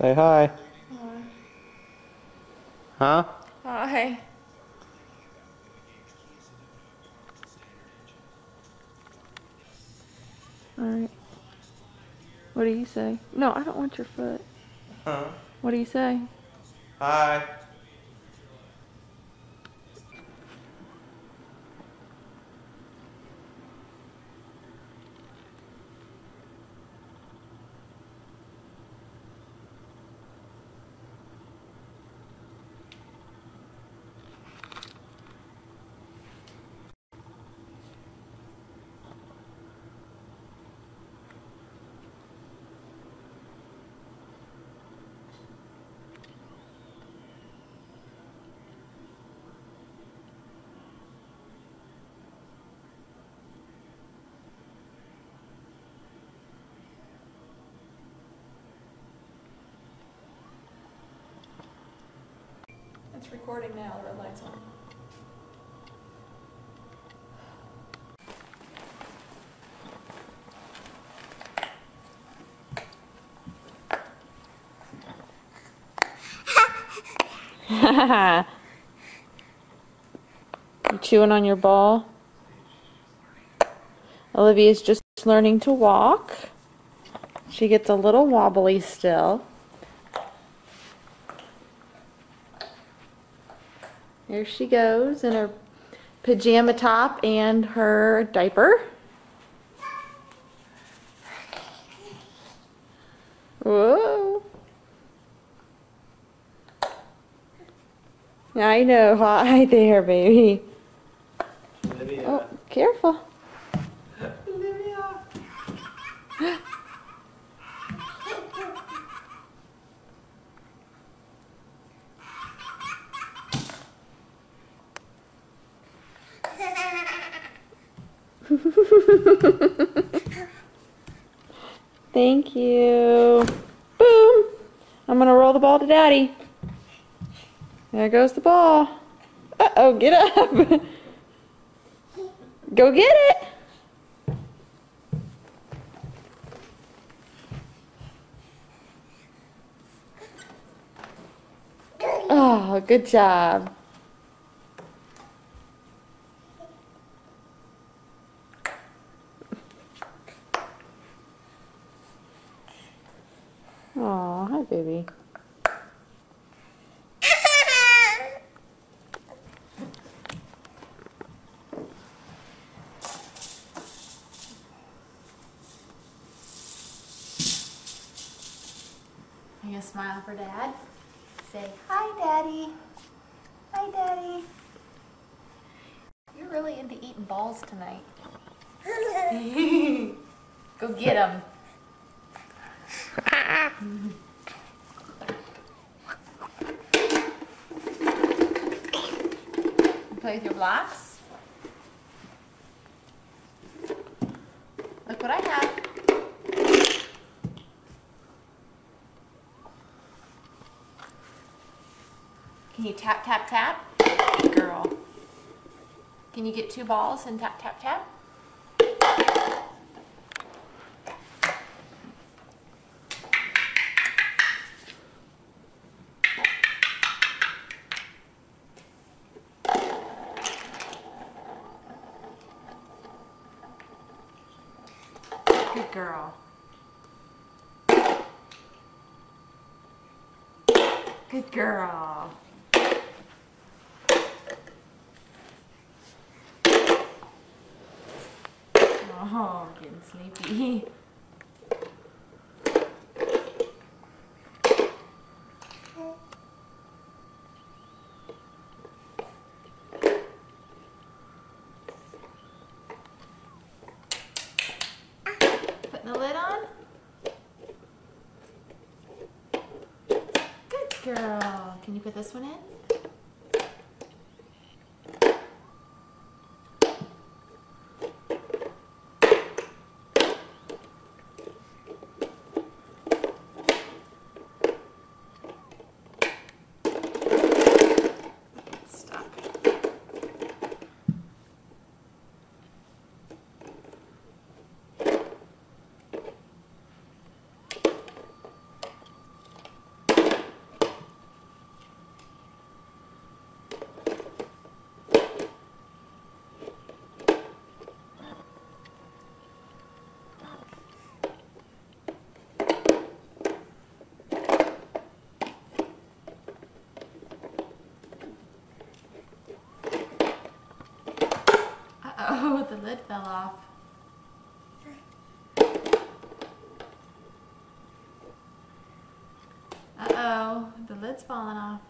Say hi. Hi. Huh? Hi. Alright. What do you say? No, I don't want your foot. Huh? What do you say? Hi. It's recording now. The red light's on. you chewing on your ball? Olivia's just learning to walk. She gets a little wobbly still. There she goes in her pajama top and her diaper. Whoa. I know. Hi there, baby. Olivia. Oh, careful. Olivia. Thank you. Boom. I'm going to roll the ball to daddy. There goes the ball. Uh-oh, get up. Go get it. Oh, good job. Oh, hi, baby. Are you gonna smile for dad? Say, hi, daddy. Hi, daddy. You're really into eating balls tonight. Go get them. Play with your blocks. Look what I have. Can you tap, tap, tap? Good girl. Can you get two balls and tap, tap, tap? Girl. Good girl. Oh, getting sleepy. Putting the lid on? Good girl. Can you put this one in? the lid fell off. Uh-oh, the lid's falling off.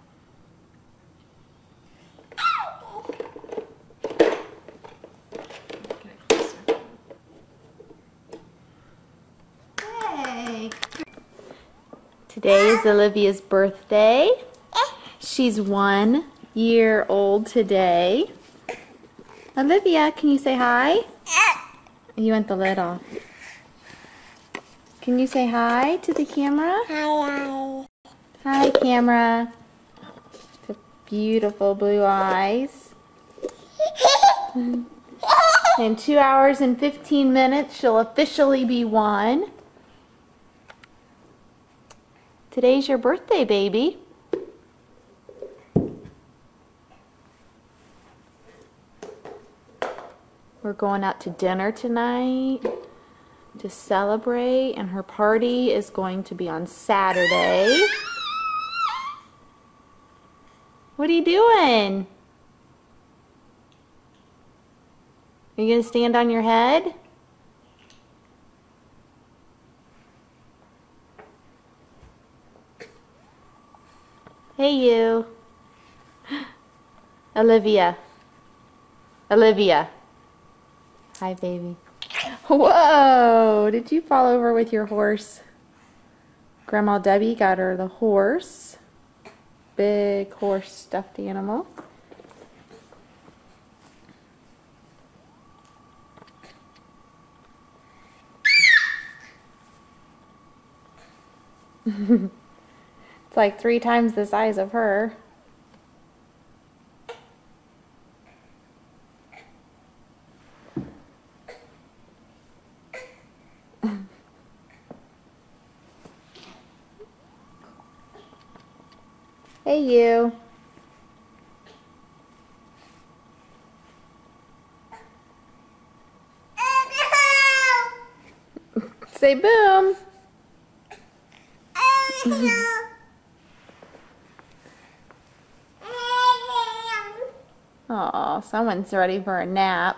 Hey. Today is Olivia's birthday. She's one year old today. Olivia, can you say hi? You want the lid off. Can you say hi to the camera? Hi, Hi, camera. The beautiful blue eyes. In two hours and 15 minutes, she'll officially be one. Today's your birthday, baby. We're going out to dinner tonight to celebrate, and her party is going to be on Saturday. What are you doing? Are you going to stand on your head? Hey, you. Olivia. Olivia. Hi, baby. Whoa! Did you fall over with your horse? Grandma Debbie got her the horse. Big horse stuffed animal. it's like three times the size of her. Hey, you. Say boom. Oh, someone's ready for a nap.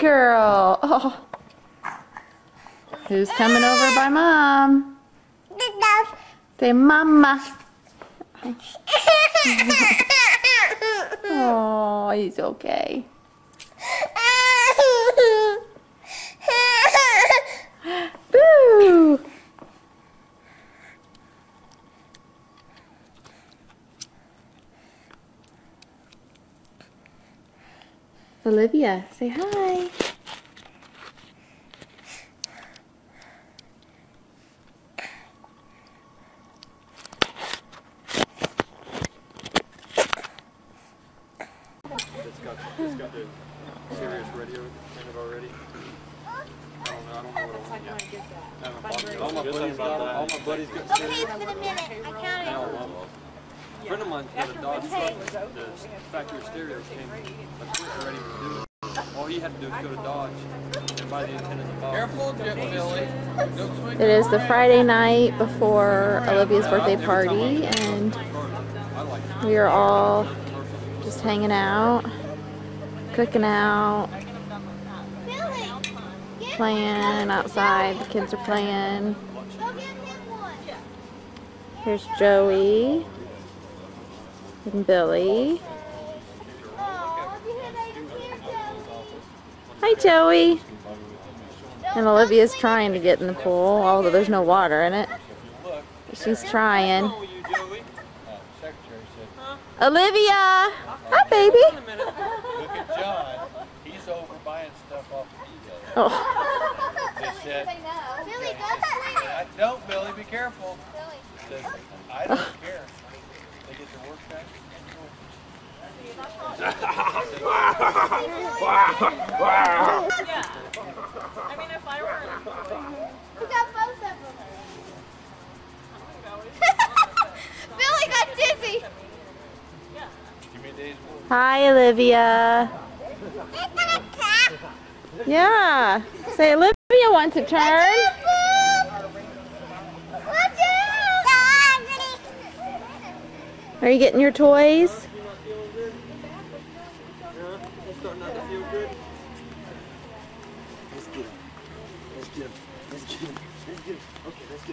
Girl. Oh. Who's coming over by mom? Say mama. Oh, he's okay. Olivia, say hi. It's got, it's got the Sirius radio in it already. I don't know, I don't know what I want yet. I haven't bought it. All my Good buddies thing about got, that. all my buddies got Okay, Sirius. it's been a minute. I counted. Now, um, a friend of mine's got a Dodge truck, the factory stereo came equipped ready to do it. All he had to do was go to Dodge and buy the antennas and box. Careful, Billy. It is the Friday night before Olivia's birthday party, and we are all just hanging out, cooking out, playing outside. The kids are playing. Here's Joey and Billy. Hi, Joey. And Olivia's trying to get in the pool, although there's no water in it. She's trying. Olivia! Hi, baby. Look at John. He's over buying stuff off of eBay. Oh, They said, Billy, go. I don't, Billy, be careful. Billy. Says, I don't care. They get their work back. We got both of them. Billy got dizzy. Give me a day's work. hi, Olivia. Yeah. Say, Olivia wants a turn. Are you getting your toys? It's starting not to feel good.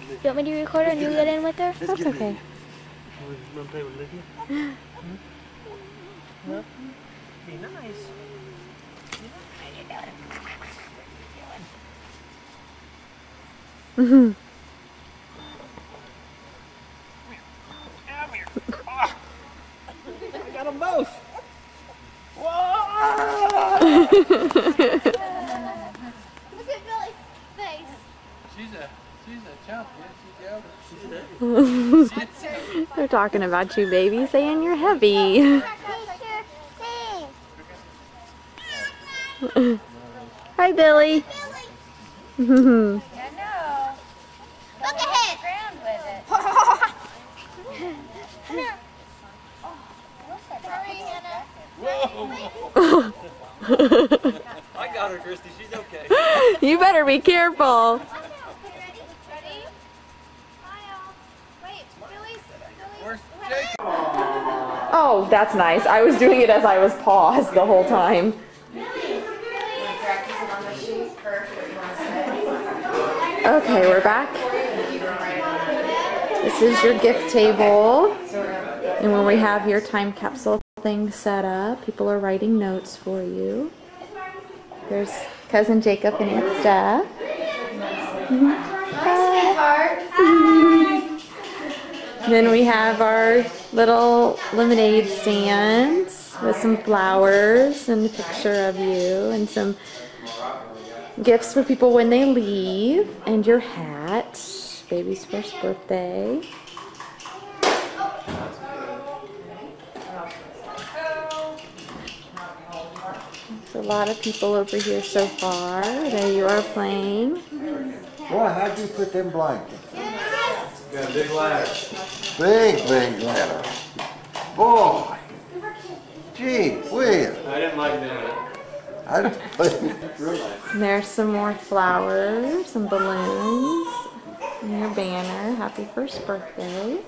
You want me to record her and you get in with her? That's okay. Wanna play with Olivia? Be nice. I got them both. Look at Billy's face. She's a, she's a champion. She's the eldest. They're talking about you, baby, saying you're heavy. Hi, Billy. I know. Look ahead. Ground with it. Come here. Hurry, Hannah. I got her, Christy. She's okay. you better be careful. Okay, ready? Ready? Smile. Wait, Billy's, Billy's. Where's Jacob? Oh, that's nice. I was doing it as I was paused the whole time. Okay, we're back. This is your gift table. And when we have your time capsule thing set up, people are writing notes for you. There's cousin Jacob and Aunt Steph. Mm-hmm. Then we have our little lemonade stand with some flowers and a picture of you and some gifts for people when they leave and your hat, baby's first birthday. There's a lot of people over here so far. There you are playing. Boy, how'd you put them blankets? Got a big ladder. Big, big ladder. Boy. Gee whiz. I didn't like doing it. I don't think. Real nice. And there's some more flowers, some balloons, and your banner. Happy first birthday.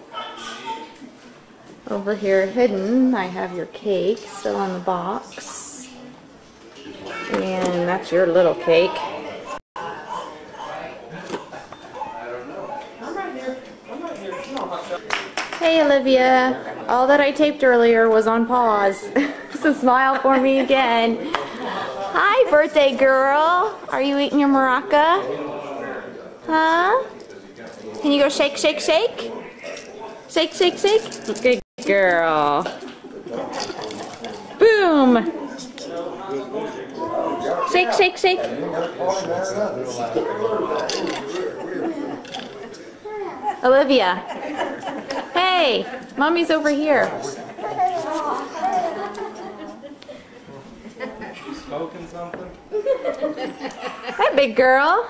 Over here hidden, I have your cake still in the box. And that's your little cake. Hey Olivia, all that I taped earlier was on pause. so smile for me again. Hi, birthday girl. Are you eating your maraca? Huh? Can you go shake, shake, shake? Shake, shake, shake? Good girl. Boom. Shake, shake, shake. Olivia. Hey, mommy's over here. Smoking something? Hi, big girl.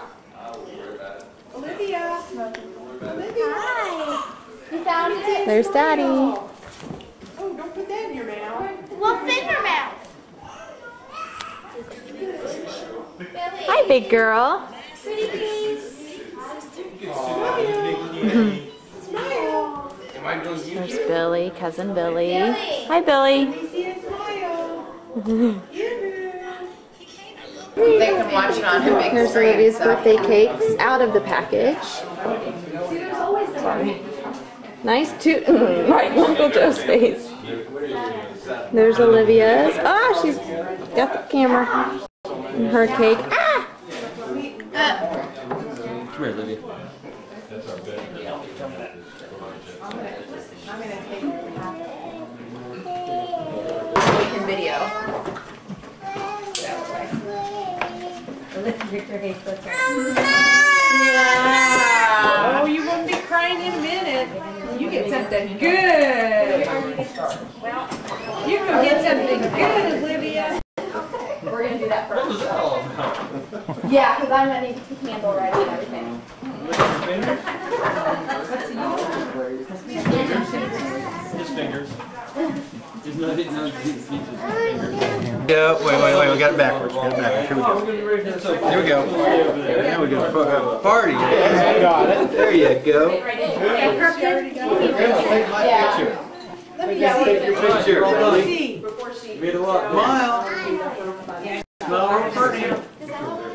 Hi. You found it? There's daddy. Well, finger mouth. Hi, big girl. Pretty please. There's Billy, cousin Billy. Hi, Billy. They can watch it on a big Here's screen. Olivia's so- birthday cakes out of the package. Sorry. Nice toot right in Uncle Joe's face. There's Olivia's. Ah, she's got the camera. And her cake. Ah! Come here, Olivia. Making video. Oh, you won't be crying in a minute. You get something good. You go get something good, Olivia. We're gonna do that What was first. that all? Yeah, because I'm gonna need to handle right and everything. His Yeah, wait, wait, wait, we got it backwards. We got it backwards. Here we go. Here we go. There we go. Fuck. Party. It. There you go. Yeah. Take your picture. See. Made a lot. Smile. Smile.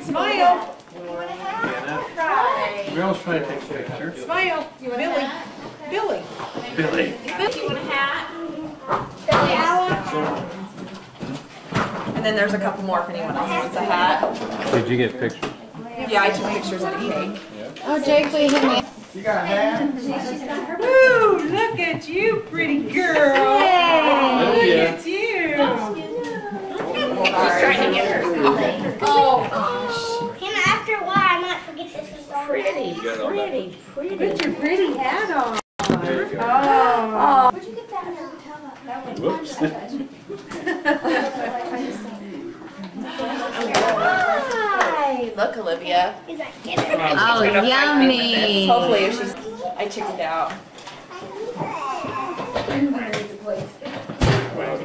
Smile. We're almost trying to take a picture. Smile. Billy. Billy. Billy. And then there's a couple more if anyone else wants a hat. Did you get pictures? Yeah, I took pictures of the cake. Oh, Jake, will you hit me? You got a hat? Woo, look at you, pretty girl. Look at you. He's trying to get her. Oh, Hannah, after a while, I might forget this was all pretty. Pretty, pretty. Put your pretty hat on. There. Oh. Where'd you get that? Whoops. Hi. Look, Olivia. He's like, it. Oh, yummy. Hopefully, if she's, I chickened out.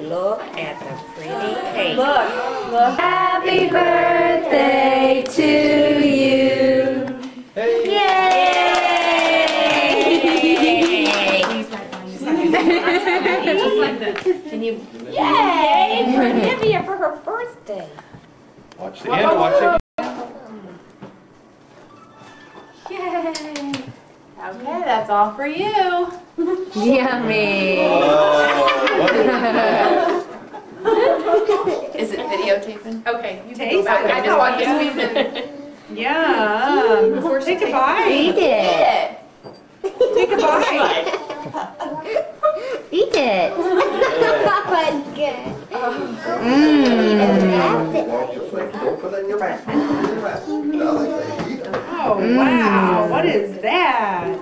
Look at the pretty cake. Look, look. Happy birthday to you. Can you? Yay! For Olivia for her birthday. Watch the end. Watch it. Yay! Okay, that's all for you. Yummy. Is it videotaping? Okay, you can Taste go back. it. I just want this we've Yum. Take a bite. Eat it. Take a bite. Eat it. Papa's good. Mmm. Watch your face. Don't put it in your mouth. Put it in your mouth. I like to eat it. Oh, wow. What is that?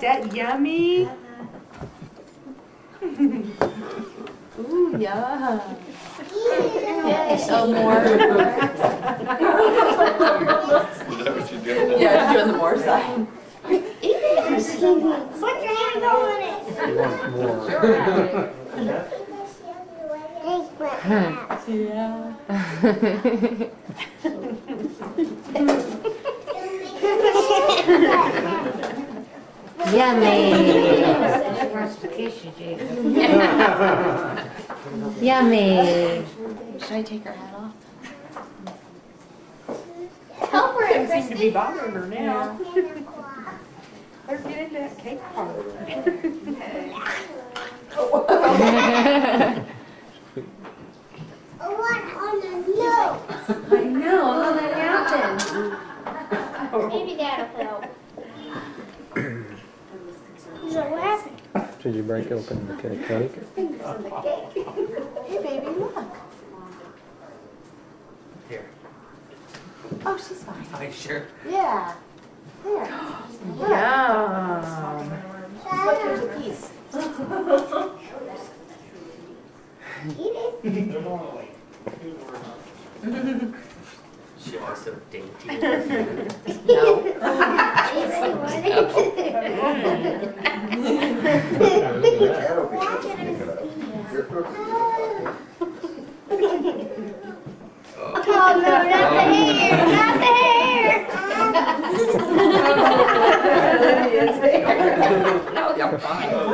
that yummy? Ooh, yeah. Oh, more. Is that what you're doing? Yeah, doing the more side. Put your hand on it. Thanks, Brett. Yeah. Yummy. Yummy. Should I take her hat off? Help her, Seem to be Christy. bothering her now. Better get into that cake parlor. One on the nose. I know, how that happened. Maybe that'll help. So what happened? Did you break open the cake? Hey, baby, look. Here. Oh, she's fine. Are you sure? Yeah. There. Yum. Look, there's a piece. Eat it. She was so dainty. No. That'll be good. Pick it up. Oh no, not the hair, not the hair. No, I'm fine. Not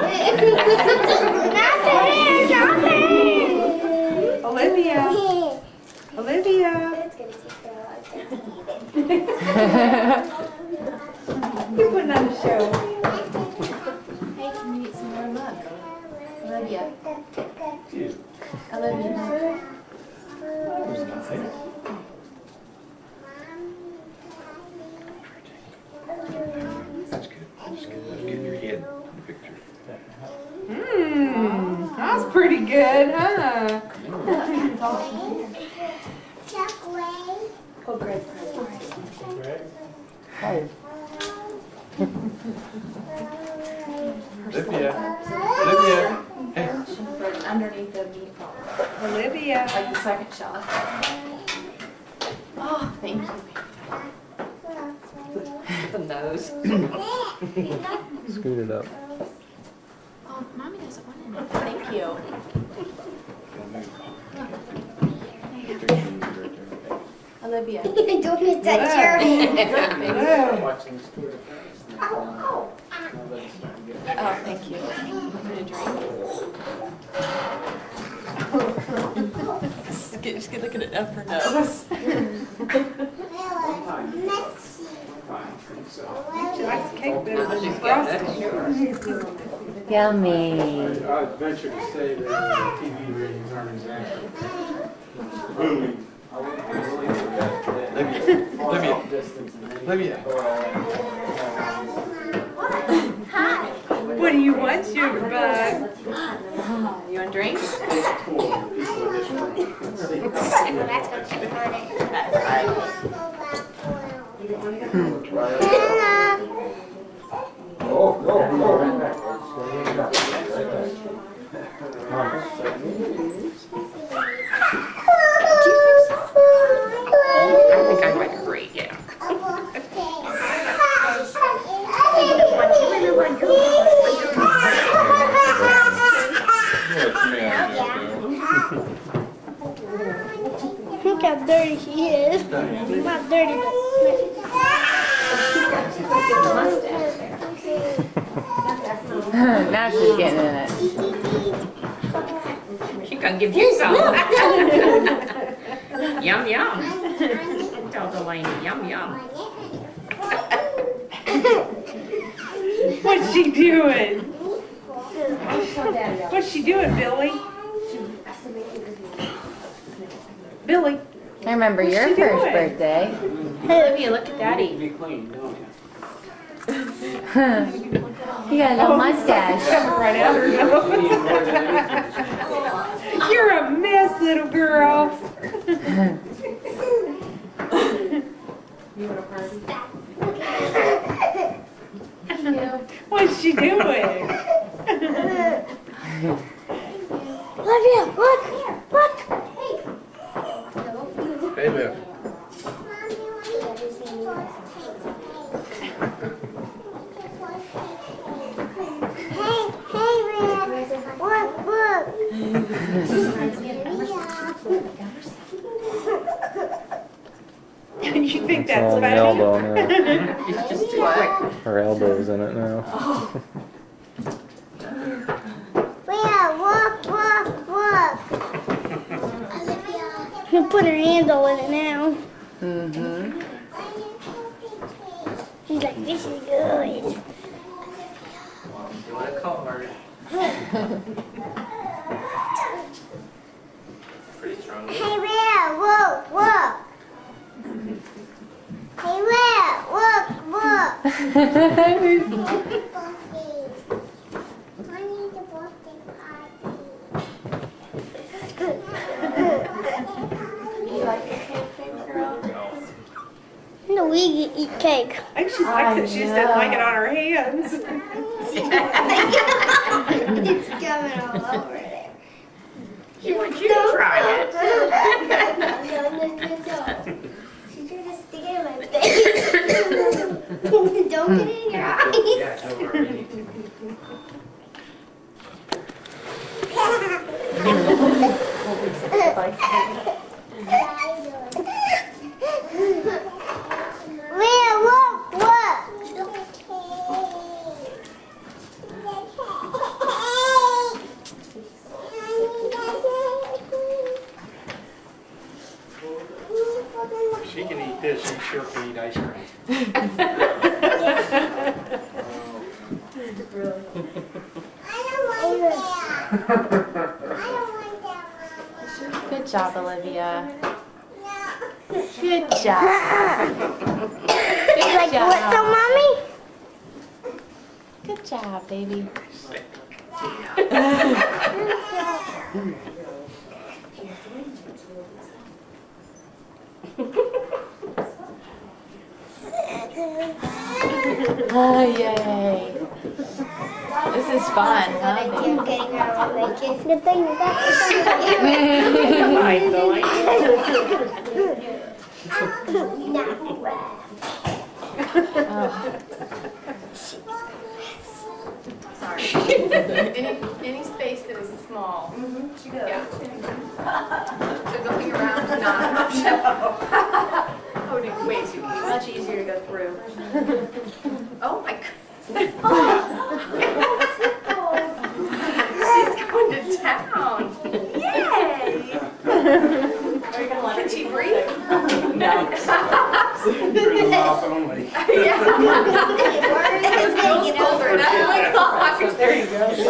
the hair, not the hair. Olivia. Olivia. That's gonna keep her You're putting on a show. Hey, can you eat some more mug? Olivia. Olivia. That's good. That's good. That's good your head. in the Picture. Mmm. Pretty good, huh? Oh, Greg. Olivia. Olivia. Right underneath the meatball. Olivia. Like the second shot. Oh, thank you. The nose. Scoot it up. Oh, mommy doesn't want it. Thank you. Olivia. Don't touch your hand. Watching Tour de France. Oh, Nobody's starting to get. Oh, thank you. I'm gonna drink. just, get, looking at up her nose. She likes cake better than frosting. Yummy. I venture to say that uh, TV ratings aren't exactly booming. Olivia. Olivia. What do you want, sugar bug? You want a drink? That's what she wanted. I think I might agree, yeah. Look how dirty he is. Not dirty, now she's getting in it. She gonna give you some. Yum, yum. Tell Delaney, yum, yum. What's she doing? What's she doing, Billy? Billy. I remember What's your first doing? birthday. Olivia, look at Daddy. Be clean, don't you? You got a little oh, mustache. Coming right out her nose. You're a mess, little girl. What's she doing? Olivia, look, look. Baby. Hey, hey, man. Look, look. you think that's all in the funny? Elbow now. It's just too quick. Her elbow's in it now. Leah, look, look, look. Olivia. You put her handle in it now. Mm-hmm. He's like, this is good. You want a card? Pretty strong. Hey, Leah, look, look. Hey, Leah, look, look. No, we get- eat cake. I think she likes it. She just doesn't like it on her hands. it's coming all over there. She wants you to try it. She's trying to stick it in my face. Don't get it in your eyes. Yeah, it's over already. Leah, look, look. She can eat this, she sure can eat ice cream. Good job, Olivia. Good job. You like what, so mommy? Good job, baby. Oh, yay. This is fun, huh? I'm getting her all naked. Good thing you got Hi, Delaney. Sorry. any, any space that is small. Mm-hmm. Yeah. So going around is not an option. going oh, way too much easier to go through. oh my goodness. She's going to town. Yay! Can she breathe? No. off only. yeah. It's feels colder. That's my clock. There you go. Yay,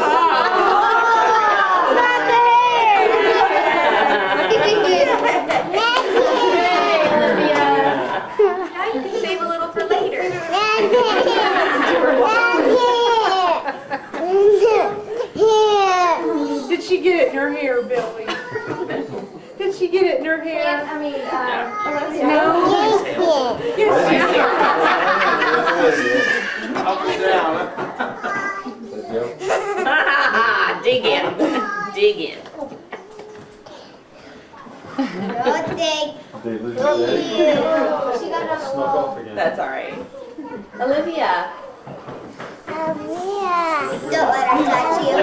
Olivia. Now you can save a little for later. Did she get it in her hair, Billy? Did she get it in her hair? I mean, uh, No. Up and down. Dig in. Dig in. Good thing. Did you lose Look your at day? She got on the wall. That's all right. Olivia. Olivia. Don't let her touch you.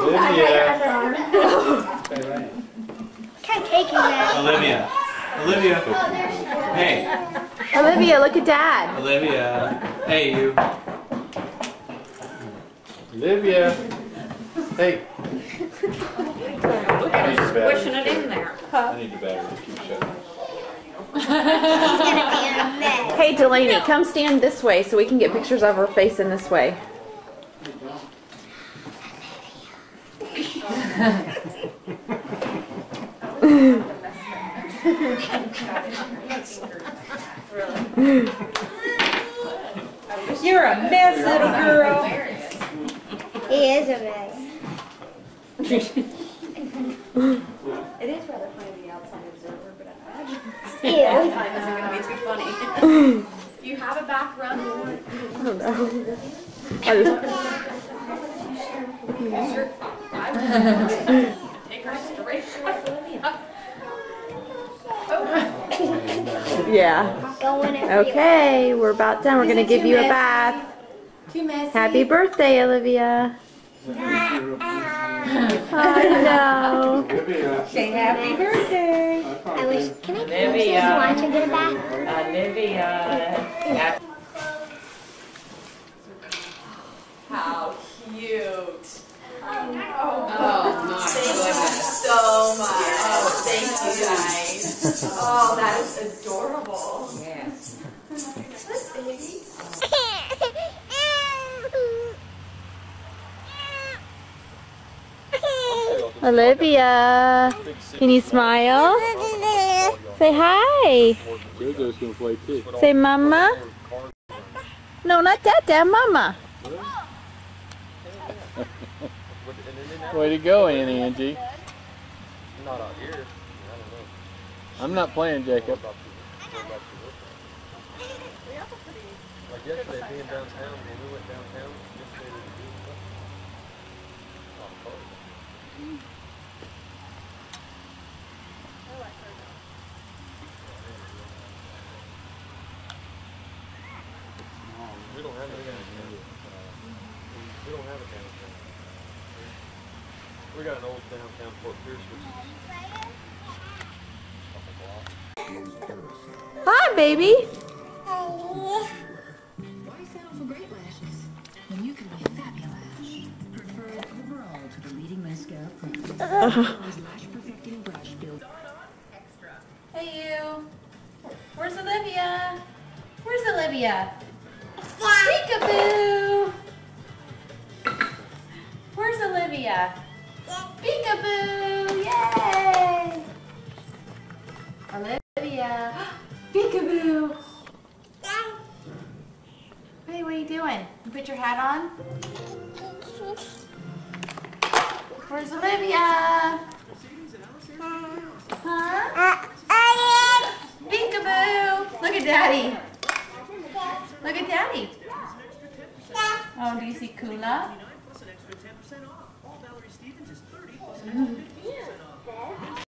Olivia. Kind of taking that. Olivia. Olivia. Oh, there she goes. Hey. Olivia, look at Dad. Olivia. Hey, you. Olivia. Hey. Look at her squishing it in there. I need the battery to keep shut. She's gonna be in a mess. Hey, Delaney, come stand this way so we can get pictures of her face in this way. You're a mess, little girl. He is a mess. It is rather funny the outside observer, but I imagine Ew. time isn't going to be too funny. Do you have a background? I don't know. I just, Take her straight yeah. Okay, we're about done. We're gonna give you a bath. Happy birthday, Olivia. I know. Olivia. Say happy birthday. I wish. Can I come Maybe, upstairs and uh, watch her get a bath? Olivia. How cute. Oh, my Thank you goodness. so much. Oh, thank you guys. Oh, that is adorable. Yes. This baby. Olivia, can you smile? Say hi. JoJo's gonna play too. Say mama. No, not that, Dad, mama. Way to go, Aunt Angie. Not out here. I don't know. I'm not playing, Jacob. Like yesterday, being downtown, when we went downtown, yesterday we were doing stuff. A lot of cars. Uh, we don't have a downtown. We don't have a downtown. We got an old downtown Fort Pierce, which is a couple. Hi, baby. Why settle for great lashes when you can be fabulous? Preferred overall to the leading mascara brand. Lash perfecting brush built Hey, you. Where's Olivia? Where's Olivia? Peekaboo. Where's Olivia? Peekaboo! Yay! Olivia. Peekaboo. Hey, what are you doing? You put your hat on? Where's Olivia? Huh? Peekaboo! Look at Daddy. Look at Daddy. Oh, do you see Kula?